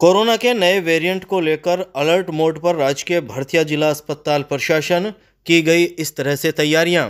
Corona के नए variant को लेकर अलर्ट मोड पर राज्य के भरतिया जिला अस्पताल प्रशासन की गई इस तरह से तैयारियाँ।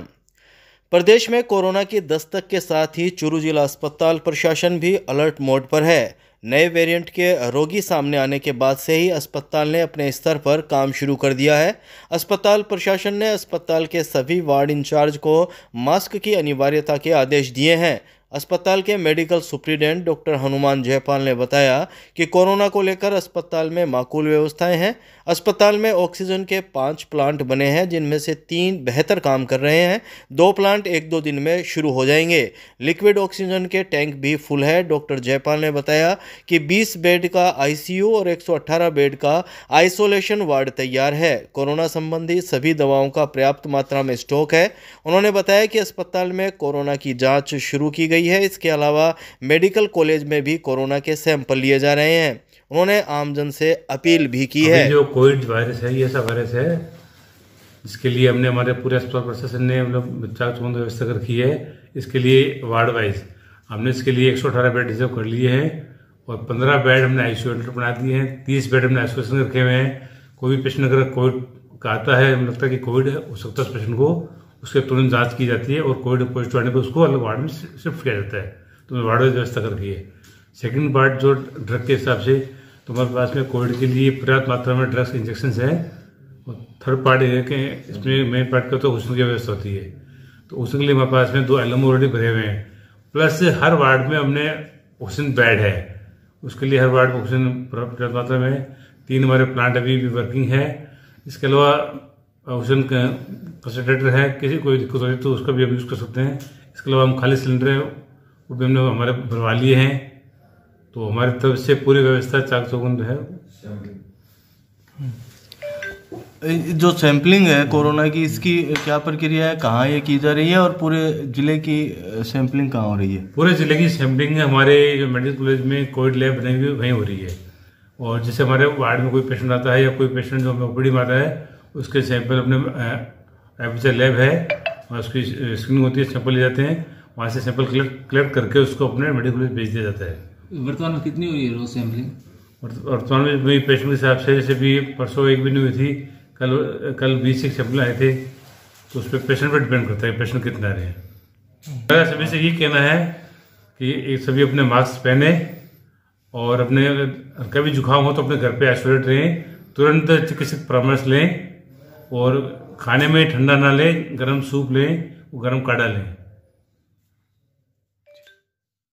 प्रदेश में कोरोना की दस्तक के साथ ही चुरू जिला अस्पताल प्रशासन भी अलर्ट मोड पर है। नए वेरिएंट के रोगी सामने आने के बाद से ही अस्पताल ने अपने स्तर पर काम शुरू कर दिया है। अस्पताल प्रशासन ने अस्पताल के सभी वार्ड इंचार्ज को मास्क की अनिवार्यता के आदेश दिए हैं। अस्पताल के medical superintendent doctor Hanuman Jaipal ने बताया कि कोरोना को लेकर अस्पताल में माकूल व्यवस्थाएँ हैं। अस्पताल में ऑक्सीजन के पाँच प्लांट बने हैं, जिनमें से तीन बेहतर काम कर रहे हैं। दो प्लांट एक दो दिन में शुरू हो जाएँगे। लिक्विड ऑक्सीजन के टैंक भी फुल है। डॉक्टर जयपाल ने बताया कि 20 बेड का आईसीयू और 118 बेड का आइसोलेशन वार्ड तैयार है। कोरोना संबंधी सभी दवाओं का पर्याप्त मात्रा में स्टॉक है। उन्होंने बताया कि अस्पताल में कोरोना की जाँच शुरू की गई है। इसके अलावा मेडिकल कॉलेज में भी कोरोना के सैंपल लिए जा रहे हैं। उन्होंने आमजन से अपील भी की है। जो कोविड वायरस है ये ऐसा वायरस है इसके लिए हमने हमारे पूरे अस्पताल प्रशासन ने मतलब जाँच व्यवस्था कर रखी है। इसके लिए वार्ड वाइज हमने इसके लिए एक बेड रिज़र्व कर लिए हैं और पंद्रह बेड हमने आईसीयू बना दिए हैं। तीस बेड हमने आइसोलेशन रखे हुए हैं। कोई भी पेशेंट अगर कोविड का आता है हमें लगता है कि कोविड हो सकता है उस पेशेंट को उसके तुरंत जाँच की जाती है और कोविड पॉजिटिव आने पर उसको अलग वार्ड में शिफ्ट किया जाता है। तो वार्ड में व्यवस्था कर रखी है। सेकेंड पार्ट जो ड्रग के हिसाब से तो हमारे पास में कोविड के लिए पर्याप्त मात्रा में ड्रग्स इंजेक्शन है, और थर्ड पार्ट है कि इसमें मेन पार्ट का तो की व्यवस्था होती है। तो उसके लिए हमारे पास में दो एलम ऑलरेडी भरे हुए हैं। प्लस हर वार्ड में हमने ऑक्सीजन बेड है। उसके लिए हर वार्ड में ऑक्सीजन पर्याप्त मात्रा में तीन हमारे प्लांट अभी भी वर्किंग है। इसके अलावा ऑक्सीजन कंसनट्रेटर है किसी कोई दिक्कत हो रही तो उसका भी हम यूज़ कर सकते हैं। इसके अलावा हम खाली सिलेंडर है वो भी हमने हमारे भरवा लिए हैं। तो हमारी तरफ़ से पूरी व्यवस्था चाक चौबंद है। जो सैंपलिंग है कोरोना की इसकी क्या प्रक्रिया है कहाँ ये की जा रही है और पूरे ज़िले की सैंपलिंग कहाँ हो रही है? पूरे ज़िले की सैंपलिंग हमारे जो मेडिकल कॉलेज में कोविड लैब बनी हुई वहीं हो रही है। और जैसे हमारे वार्ड में कोई पेशेंट आता है या कोई पेशेंट जो हमें ओपीडी में आता है उसके सैंपल अपने एफिसर लैब है और उसकी स्क्रीनिंग होती है सैंपल ले जाते हैं वहाँ से सैंपल कलेक्ट कलेक्ट करके उसको अपने मेडिकल कॉलेज भेज दिया जाता है। वर्तमान में कितनी हुई है रोज सैम्पलिंग वर्तमान में वही पेशेंट के हिसाब से जैसे भी परसों एक भी नहीं हुई थी कल कल बीस एक सैंपल आए थे तो उस पर पेशेंट पर डिपेंड करता है पेशेंट कितने रहे। हैं मेरा सभी से ये कहना है कि सभी अपने मास्क पहने और अपने कभी जुकाम हो तो अपने घर पे आइसोलेट रहें तुरंत चिकित्सक परामर्श लें और खाने में ठंडा ना लें गर्म सूप लें गर्म काढ़ा लें।